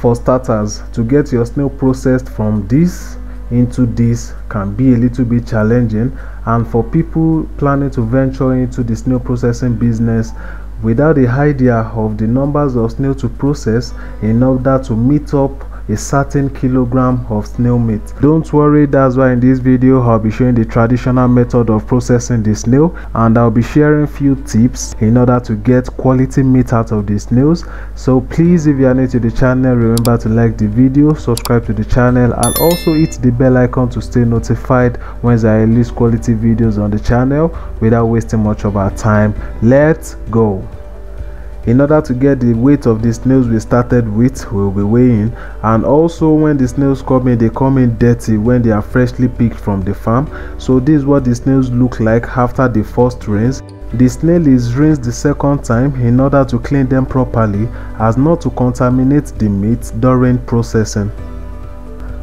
for starters to get your snail processed from this into this can be a little bit challenging. And for people planning to venture into the snail processing business without the idea of the numbers of snail to process in order to meet up a certain kilogram of snail meat. Don't worry that's why in this video i'll be showing the traditional method of processing the snail and i'll be sharing few tips in order to get quality meat out of the snails. So please if you are new to the channel remember to like the video subscribe to the channel and also hit the bell icon to stay notified when i release quality videos on the channel without wasting much of our time. Let's go in order to get the weight of the snails we started with we'll be weighing. And also when the snails come in they come in dirty when they are freshly picked from the farm. So this is what the snails look like after the first rinse. The snail is rinsed the second time in order to clean them properly as not to contaminate the meat during processing.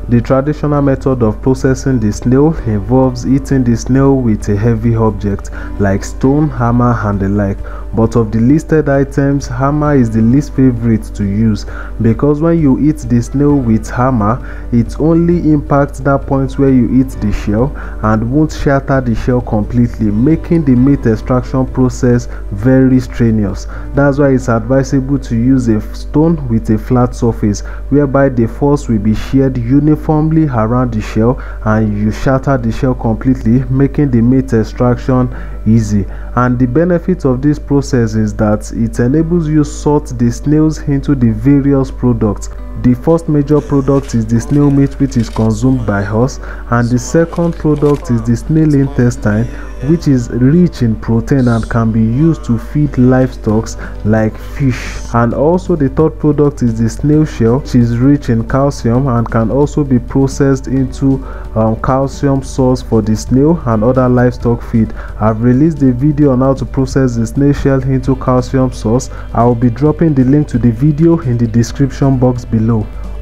The traditional method of processing the snail involves eating the snail with a heavy object like stone, hammer and the like but of the listed items hammer is the least favorite to use because when you eat the snail with hammer it only impacts that point where you eat the shell and won't shatter the shell completely making the meat extraction process very strenuous. That's why it's advisable to use a stone with a flat surface whereby the force will be shared uniformly around the shell and you shatter the shell completely making the meat extraction easy. And the benefit of this process is that it enables you sort the snails into the various products the first major product is the snail meat which is consumed by us and the second product is the snail intestine which is rich in protein and can be used to feed livestock like fish. And also the third product is the snail shell which is rich in calcium and can also be processed into um, calcium source for the snail and other livestock feed. I've released a video on how to process the snail shell into calcium source. I will be dropping the link to the video in the description box below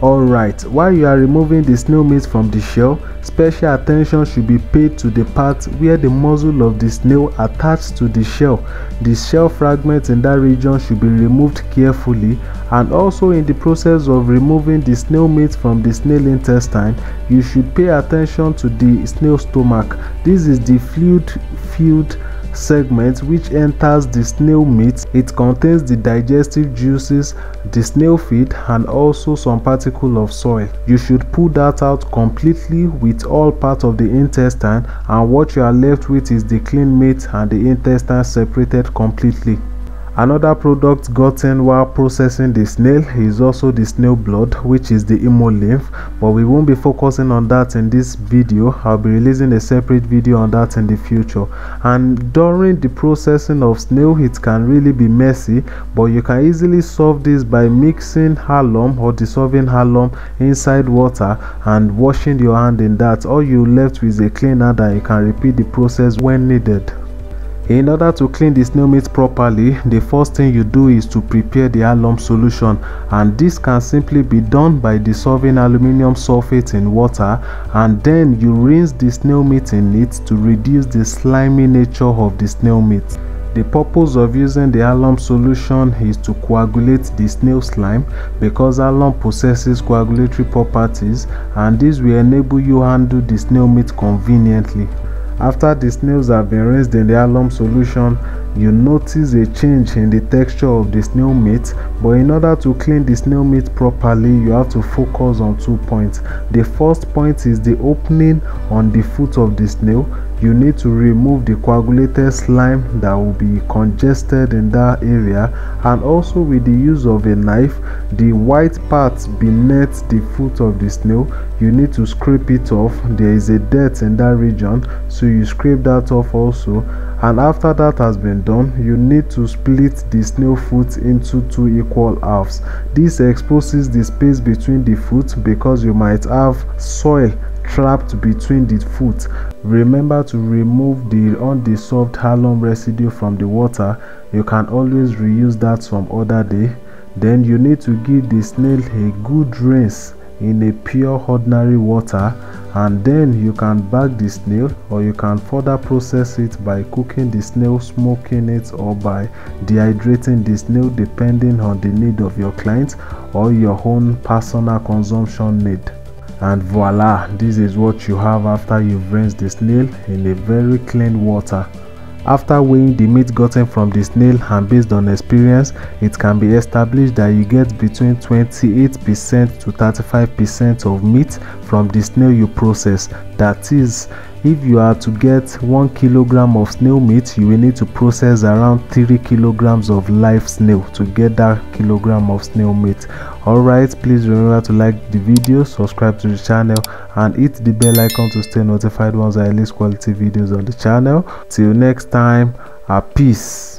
alright while you are removing the snail meat from the shell special attention should be paid to the part where the muzzle of the snail attached to the shell. The shell fragments in that region should be removed carefully and also in the process of removing the snail meat from the snail intestine you should pay attention to the snail stomach. This is the fluid filled segment which enters the snail meat. It contains the digestive juices the snail feed and also some particle of soil. You should pull that out completely with all part of the intestine and what you are left with is the clean meat and the intestine separated completely Another product gotten while processing the snail is also the snail blood which is the hemolymph but we won't be focusing on that in this video. I'll be releasing a separate video on that in the future and during the processing of snail it can really be messy but you can easily solve this by mixing alum or dissolving alum inside water and washing your hand in that. All you left with a cleaner that you can repeat the process when needed. In order to clean the snail meat properly, the first thing you do is to prepare the alum solution and this can simply be done by dissolving aluminium sulfate in water and then you rinse the snail meat in it to reduce the slimy nature of the snail meat. The purpose of using the alum solution is to coagulate the snail slime because alum possesses coagulatory properties and this will enable you handle the snail meat conveniently. After the snails have been rinsed in the alum solution, you notice a change in the texture of the snail meat but in order to clean the snail meat properly you have to focus on two points. The first point is the opening on the foot of the snail. You need to remove the coagulated slime that will be congested in that area. And also with the use of a knife the white part beneath the foot of the snail. You need to scrape it off. There is a dirt in that region so you scrape that off also and after that has been done you need to split the snail foot into two equal halves. This exposes the space between the foot because you might have soil trapped between the foot. Remember to remove the undissolved alum residue from the water. You can always reuse that some other day. Then you need to give the snail a good rinse in a pure ordinary water and then you can bag the snail or you can further process it by cooking the snail smoking it or by dehydrating the snail depending on the need of your client or your own personal consumption need. And voila this is what you have after you've rinsed the snail in a very clean water after weighing the meat gotten from the snail and based on experience, it can be established that you get between 28% to 35% of meat from the snail you process. That is, if you are to get 1 kilogram of snail meat, you will need to process around 3 kilograms of live snail to get that kilogram of snail meat. Alright, please remember to like the video, subscribe to the channel and hit the bell icon to stay notified once I release quality videos on the channel. Till next time, a peace.